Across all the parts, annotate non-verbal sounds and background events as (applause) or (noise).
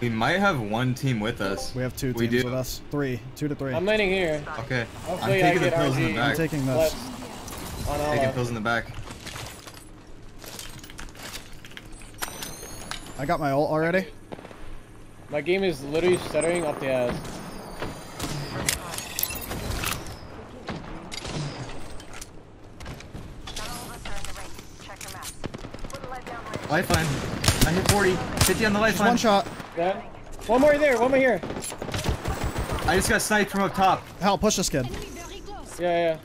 We might have one team with us. We have two We teams do. with us. Three. Two to three. I'm landing here. Okay. I'm taking the get pills in the back. I'm taking this. Left. On Taking Allah. pills in the back. I got my ult already. My game is literally stuttering up the ass. Lifeline. I hit 40. 50 on the lifeline. one shot. Yeah. One more there. One more here. I just got sniped from up top. Hell, push this kid. Enemy very close. Yeah, yeah.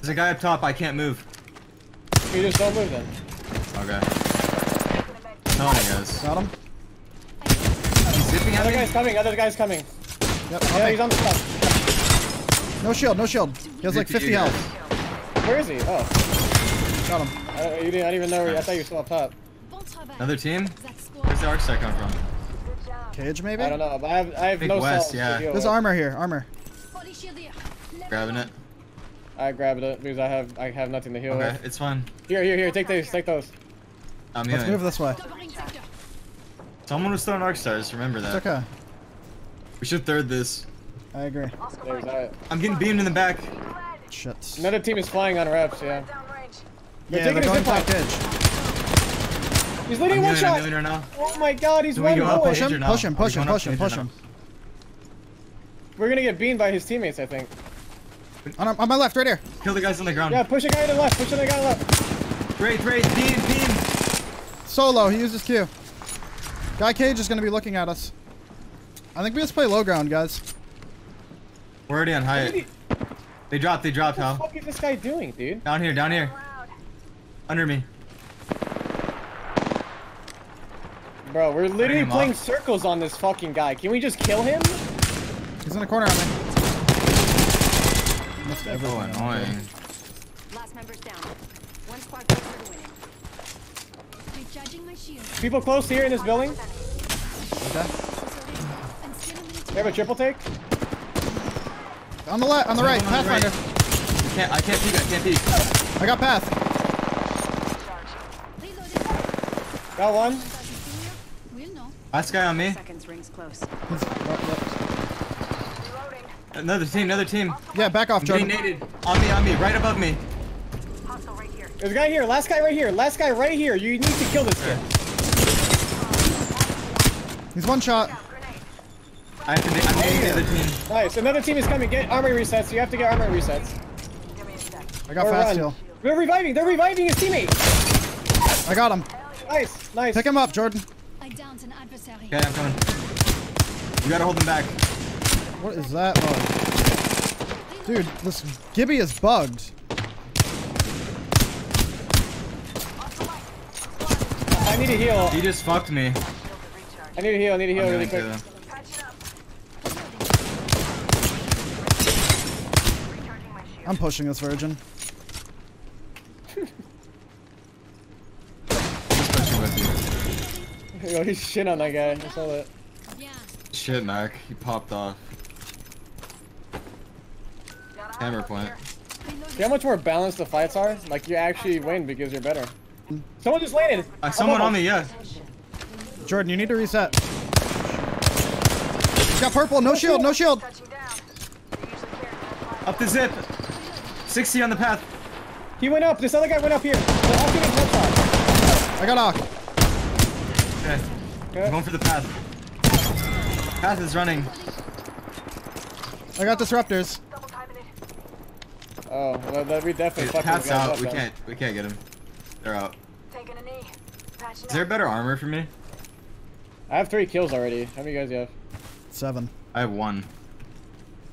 There's a guy up top. I can't move. You just don't move then. Okay. Telling you guys. Got him. He's zipping at Other me. guy's coming. Other guy's coming. Yep. Yeah, he's on the top. No shield. No shield. He has like 50 health. Where is he? Oh, Got him. I, you didn't, I didn't even know. where- I thought you were still up top. Another team? Where's the arc star come from? Cage maybe. I don't know, but I have I have Big no West, cells yeah. to deal There's with. armor here. Armor. Body shield here. Level Grabbing it. I grabbed it because I have I have nothing to heal Okay, with. it's fine. Here, here, here. Take those. Take those. I'm Let's move this way. Someone was throwing arc stars. Remember that. It's okay. We should third this. I agree. There's that. I'm getting beamed in the back. Shit. Another team is flying on reps. Yeah. Yeah, taking they're going zip line. Top cage. He's I'm leading one healing, I'm shot. healing right now. Oh my God, he's Do we one bullet. Push him. Push him. Push him. Push him. Push him. We're gonna get beamed by his teammates, I think. On, on my left, right here. Kill the guys on the ground. Yeah, push a guy to the left. Push a guy to the left. Great, great. Beam, beam. Solo. He uses Q. Guy Cage is gonna be looking at us. I think we just play low ground, guys. We're already on What height. They dropped, they dropped, Hal. fuck is this guy doing, dude? Down here, down here. Under me. Bro, we're literally playing off. circles on this fucking guy. Can we just kill him? He's in the corner on me. Missed Oh, everything. annoying. Last member's down. One squad closer to winning. Recharging my shield. People close here in this building. Okay. And still a They have a triple take. On the left, on the right, Someone on the right. Pathfinder. Can't, I can't peek, I can't peek. I got Path. Got one. We'll. Last guy on me. Seconds rings close. He's- Another team, another team. Yeah, back off, Jordan. getting naded. On me, on me, right above me. There's a guy here. Last guy right here. Last guy right here. You need to kill this guy. He's one shot. I have to, na- I'm nading the other team. Nice. Another team is coming. Get armor resets. You have to get armor resets. I got Or fast run. heal. They're reviving. They're reviving his teammate. I got him. Nice. Nice. Pick him up, Jordan. I downed an adversary. Okay, I'm coming. You gotta hold them back. What is that bug? Dude, this Gibby is bugged. I need a heal. He just fucked me. I need a heal. I need a heal I'm really quick. I'm pushing this virgin. Just pushing with you. Yo, he's shit on that guy. I saw that. Bien. Shit, Mac. He popped off. Hammer point. See how much more balanced the fights are? Like you actually win because you're better. Someone just landed. Uh, someone on me, yeah. Jordan, you need to reset. He's got purple, no shield, no shield. Up the zip. 60 on the path. He went up. This other guy went up here. The ultimate headshot. I got Ock. Okay. Okay. I'm going for the path. Path is running. I got disruptors. Oh, well, that we definitely Dude, fucking path's out. up We then. can't. We can't get him. They're out. Taking a knee. Patching Is there better armor for me? I have three kills already. How many guys you have? Seven. I have one.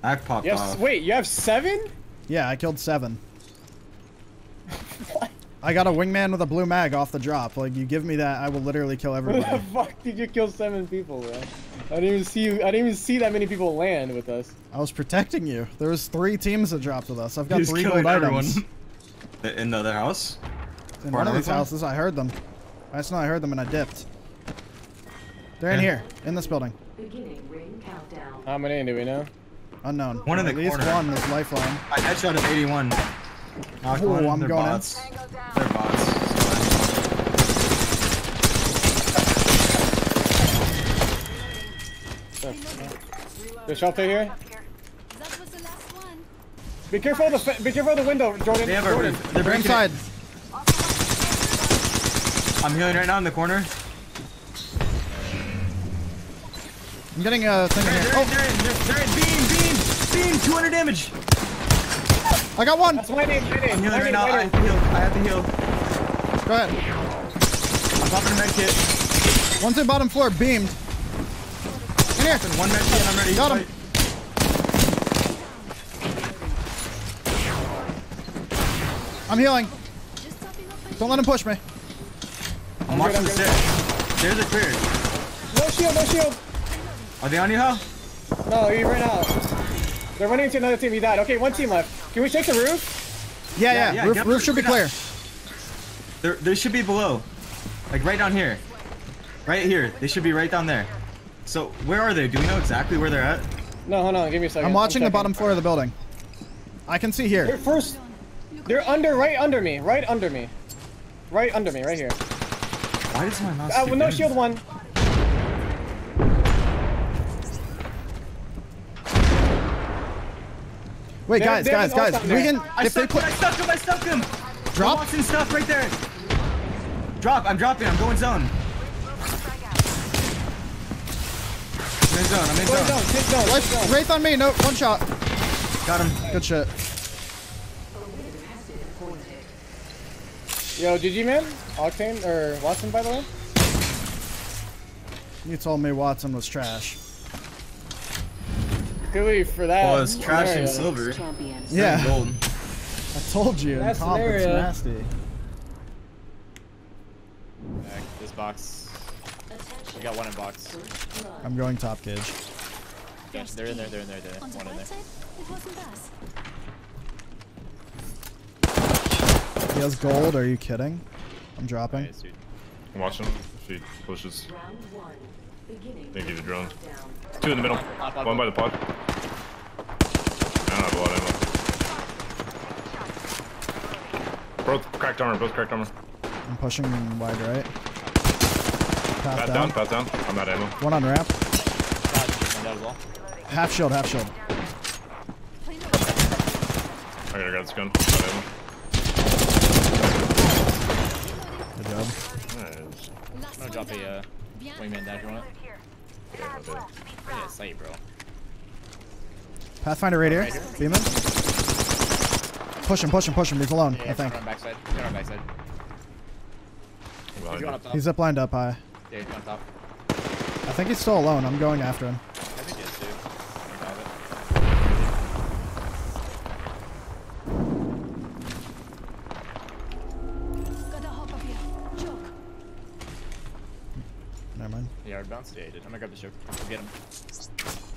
Ack popped You have off. s- wait, you have seven? Yeah, I killed seven. I got a wingman with a blue mag off the drop. Like, you give me that, I will literally kill Where the everybody. fuck did you kill seven people, bro? I didn't even see you. I didn't even see that many people land with us. I was protecting you. There was three teams that dropped with us. I've got He's three killing gold everyone. items. (laughs) In the other house? In Far one of north these houses, I heard them. I just know I heard them and I dipped. They're in here, in this building. Beginning ring countdown. How many do we know? Unknown. One in the At the least corner. one is lifeline. I headshot of 81. Knocked Ooh, one. I'm They're going in. bots. Tango down. They're bots. There's shelter here. That was the last one. Be careful of the be careful of the window, Jordan. They have a, Jordan. they're They're inside. it. I'm healing right now in the corner. I'm getting a thing in They're, here. they're, Oh, they're in, they're, they're in. Beam, beam, beam. 200 damage. I got one. That's my name, my name. I'm healing right now. I have to heal. I have to heal. Go ahead. I'm popping a med kit. One's in bottom floor, beamed. In here. One med kit I'm ready. Got him. Fight. I'm healing. Just topping up my Don't let him push me. I'm watching the stairs. Stairs are cleared. No shield, no shield. Are they on you, Hal? No, he ran out. They're running into another team. He died. Okay, one team left. Can we take the roof? Yeah, Yeah, yeah. yeah, roof, up roof should be clear. They're, they should be below. Like right down here. Right here. They should be right down there. So where are they? Do we know exactly where they're at? No, hold on. Give me a second. I'm watching the bottom floor of the building. I can see They're here. first. They're under, right under me, right under me, right under me, right here. Why does my mouse Uh, keep no shield one. Wait, They- guys, they have guys, guys. down We can. I If they stuck put. him, I stuck him, I stuck him! Drop? I'm stuff right there! Drop, I'm dropping, I'm going zone. I'm in zone, I'm in Go zone. down, take down, take Wraith. Wraith on me. No, one shot. Got him. Good shit. Yo, GG man, Octane or Wattson, by the way. You told me Wattson was trash. Clearly for that. Well, it's trash and silver. Yeah, Gold. I told you. That Comp, it's nasty. Back this box. We got one in box. I'm going top cage. Yeah, they're in there. They're in there. They're in On there. the One in there. side, it wasn't us. He has gold. Are you kidding? I'm dropping. Nice, dude. Watch him if he pushes. Thank you, the drone. Two in the middle. Pod, pod, One by the pod. I don't have a lot of ammo. Both cracked armor, both cracked armor. I'm pushing wide right. Path Pat down. down, pat down. I'm out of ammo. One on ramp. Pod, one down as well. Half shield, half shield. Plain. I gotta grab this gun. Out of ammo. Good job. Nice. I'm gonna drop down. a uh, Bien. wingman down if you Yeah, I did. Yeah, bro. Pathfinder right here. Beaming. Push him, push him, push him. He's alone, Yeah, I think. Run backside. Yeah, run backside. I'm If behind you want you. up top. He's zip lined up high. Yeah, you want top. I think he's still alone. I'm going after him. Mind. Yeah, hard. Yeah, he did. I'm gonna grab the choke. Go get him.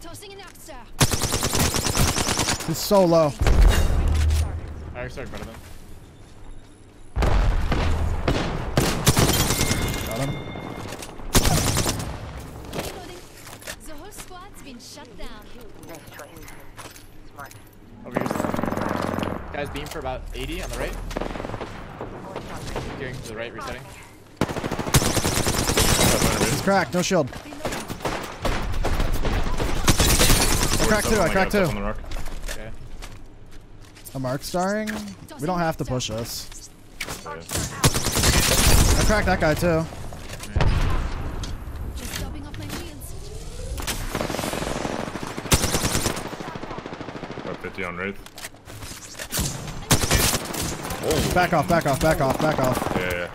Tossing an axe. He's so low. I already started in front of him. Got him. The whole squad's been shut down. Nice choice. Smart. Over here. Guys, beam for about 80 on the right. Gearing to the right, resetting. He's cracked. No shield. I cracked two. I cracked On two. the rock. Okay. A mark starring. We don't have to push us. Yeah. I cracked that guy too. Just topping up my shields. Got 50 on Wraith. Back off, back off, back off, back off. Yeah, yeah.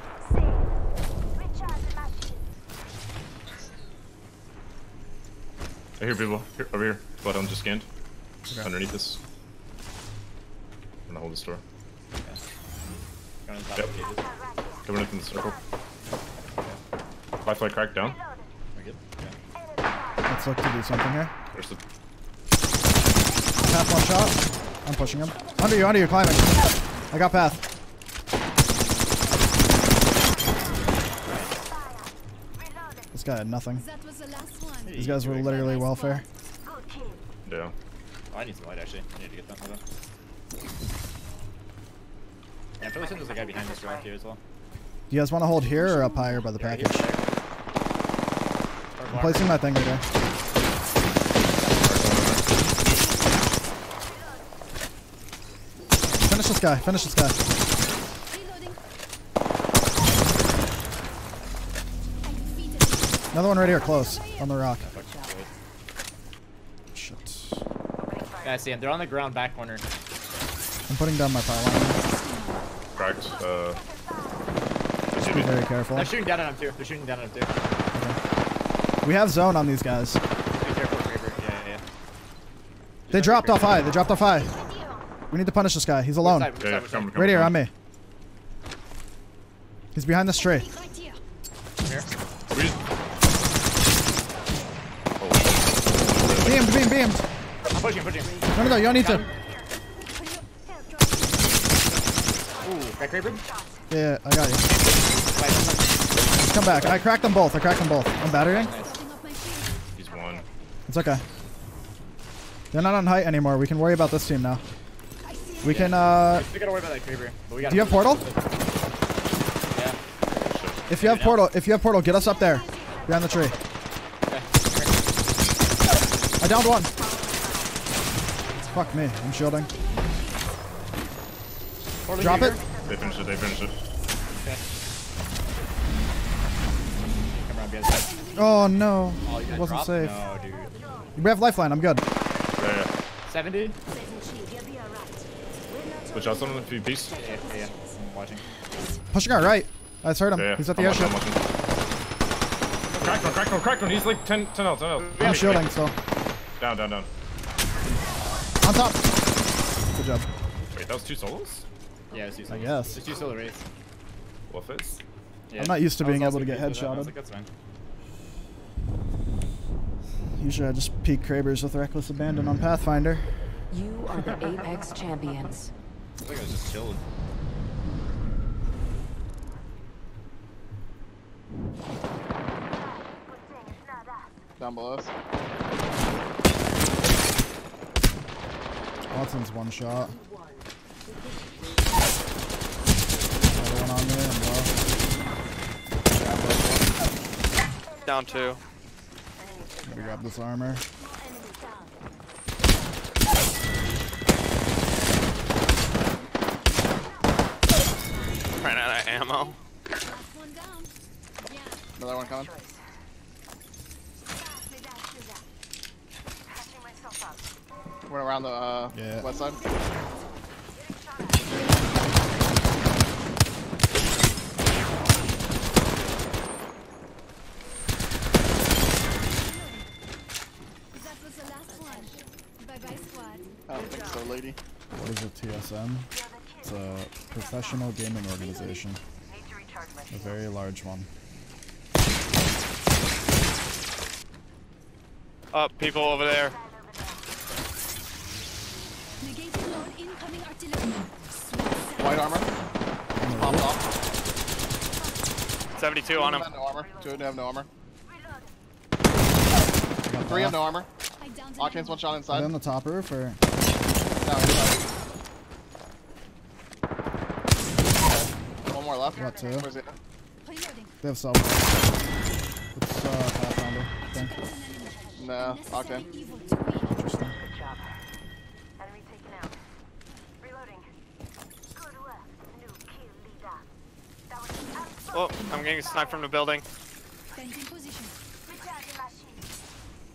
I hear people. Here, over here. Bloodhound just scanned. Underneath this. I'm gonna hold this door. Going to the top Yep. of cages. Coming up in the circle. Lifeline crack down. We're good? Okay. Let's look to do something here. There's the Path one shot. I'm pushing him. Under you, under you, climbing. I got path. guy had nothing. Hey, These guys were literally welfare. Yeah. Oh, I need some light actually. I need to get them. Yeah, I feel like there's a guy behind this rock here as well. Do you guys want to hold here or up higher by the yeah, package? I'm placing my thing right there. Finish this guy. Finish this guy. Another one right here, close. On the rock. Shit. Yeah, I see him. They're on the ground back corner. I'm putting down my pylon. Cracked. Uh. Be very careful. They're shooting down at him too. They're shooting down at him too. We have zone on these guys. Be careful, Kraber. Yeah, yeah, yeah. They dropped off high. They dropped off high. We need to punish this guy. He's alone. Side, Yeah, yeah, side, which come, side? come, Right here come. on me. He's behind the tree. right here. Here. We- Oh. Beamed, beamed, beamed. I'm pushing, pushing. No, no, no. You don't need to. Ooh, got Kraber? Yeah, I got you. Come back. I cracked them both. I cracked them both. I'm battering. Putting up my shield. He's one. It's okay. They're not on height anymore. We can worry about this team now. We can, uh... We gotta worry about that Kraber. But we gotta Do you have portal? Yeah. If you have portal, if you have portal, get us up there. Behind the tree. Okay. I downed one. Fuck me. I'm shielding. Portal Drop here. it. They finished it. They finished it. Come around, the side. Oh no. Oh, It wasn't dropped? safe. No, dude. We have lifeline. I'm good. Yeah, yeah. 70? Switch out some of the piece. Yeah, yeah, yeah. I'm watching. Pushing our right. I just heard him. Yeah, yeah. He's at the I'm airship. I'm watching. Crack one, crack one, crack one. He's like 10, 10 out, 10 out. I'm shielding still. Down, down, down. On top. Good job. Wait, that was two solos? Yeah, it's two I solos. guess. It's two solo rates. What fits? Yeah. I'm not used to being able to get confused that. I was headshotted. like, that's fine. Usually I just peek Krabers with Reckless Abandon on Pathfinder. You are the Apex champions. I think I was just chilled. Down below us. Wattson's one shot. Another one on me. I'm low. Down two. Gotta grab this armor. Ran out of ammo. Last one down. Yeah. Another one coming. Went around the uh, Yeah. west side. That was the last one. Bye bye, squad. I don't think so, lady. What is a TSM? It's a professional gaming organization. Need to recharge my A very large one. Up, people over there. White armor. Popped off. 72 on Two him. have no armor. Two have no armor. Three have no armor. I downed Octane's one shot Are inside. they on the top roof or? Down inside. One more left. Got two. Where's it? They have sub. It's uh, Pathfinder. I think. An enemy. No, Octane. evil to win. Interesting. Good job. Enemy taken out. Reloading. Good work, new kill leader. That was absolute Oh, I'm getting sniped from the building. Fencing position. recharging my shield.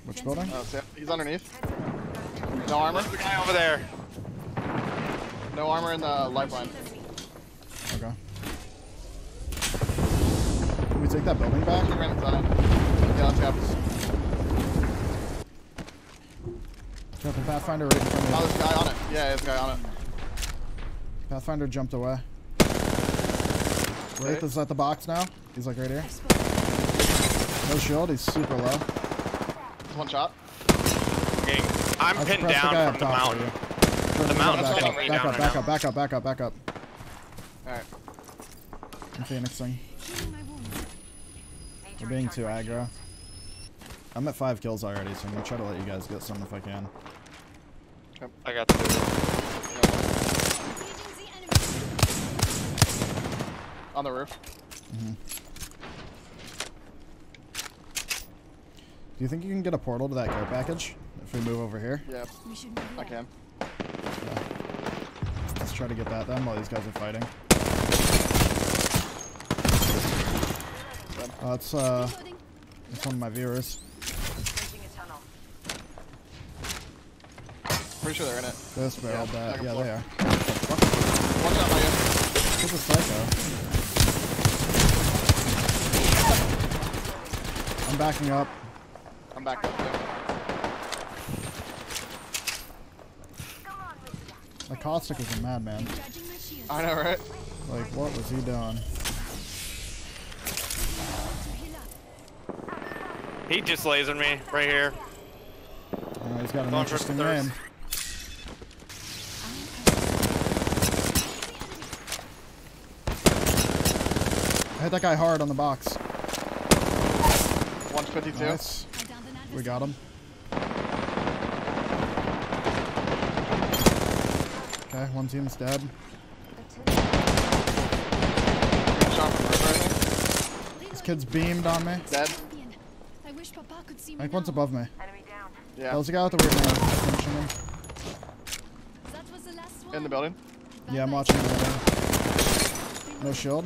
Which building? Oh, see, he's underneath. No armor. The guy over there. No armor in the lifeline. Okay. Can we take that building back? He ran inside. Yeah, let's go. Got the Pathfinder right in front Oh, there's a guy on it. Yeah, there's a guy on it. Pathfinder jumped away. Wraith is at the box now. He's like right here. No shield. He's super low. One shot. I'm, getting, I'm I'll pinned suppress the guy down up from the top for mountain. you. The mountain's back pinning up, me back down up, right back up, back up, back up, back up. Alright. I'm phoenixing. Healing my wounds. Need to We're being too my aggro. I'm at five kills already, so I'm gonna try to let you guys get some if I can. I got two. Engaging the enemy. On the roof. Do you think you can get a portal to that care package if we move over here? Yeah, We should move I here. can. Let's try try to get that then while these guys are fighting. Uh, that's uh, it's that's one of my viewers. Changing a tunnel. Pretty sure they're in it. This barrel Yeah, that. Yeah, floor. they are. One shot by you. This is psycho. I'm backing up. I'm back up too. That caustic is a madman. Charging my shields. I know, right? Like, what was he doing? To heal up. He just lasered me right here. Uh, he's got an Going for interesting thirst. name. I hit that guy hard on the box. 152. Nice. I downed an We got him. Okay, one team's dead. Good shot from River, I think. This kid's beamed on me. Dead. I wish Papa could see me think one's above me. Enemy down. Yeah. That was the guy with the weird name. Him. That was the last one. In the building. Yeah, I'm Bye-bye. watching him. No shield.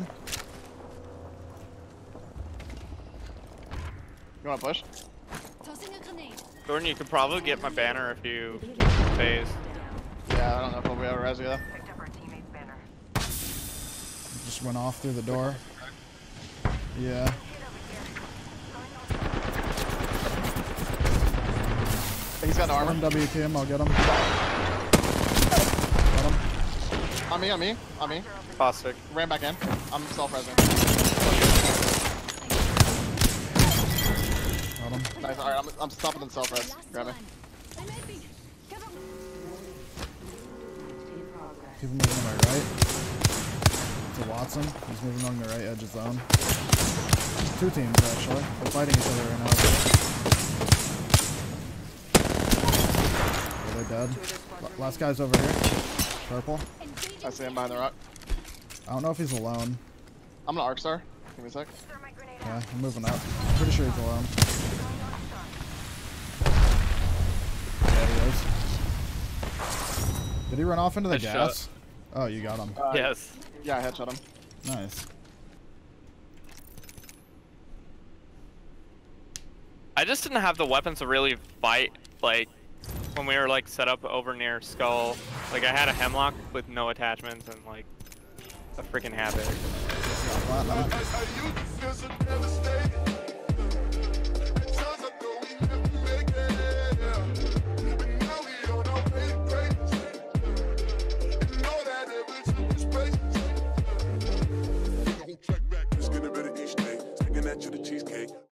You wanna push? Tossing. Jordan, you could probably get my banner if you phase. Yeah, I don't know if we'll be able to res you though. Picked up our teammate's banner. Just went off through the door. Yeah. He's got an Let armor. him WP him, I'll get him. Got him. On me, on me, on me. Caustic. Ran back in. I'm self-resing. Got him. Nice. Alright, I'm, I'm stopping in self-res. Last Grab me. one. I'm helping. Cover. Keep him moving to my right. To Wattson. He's moving along the right edge of zone. Two teams actually. They're fighting each other right now. Oh, they're dead. La- Last guy's over here. Purple. I see him behind the rock. I don't know if he's alone. I'm gonna arc star. Give me a sec. Yeah, I'm moving up. Pretty sure he's alone. Did he run off into the Headshot. gas? Oh, you got him. Uh, yes. Yeah, I headshot him. Nice. I just didn't have the weapons to really fight, like, when we were, like, set up over near Skull. Like, I had a Hemlock with no attachments and, like, a freaking Havoc. Platinum.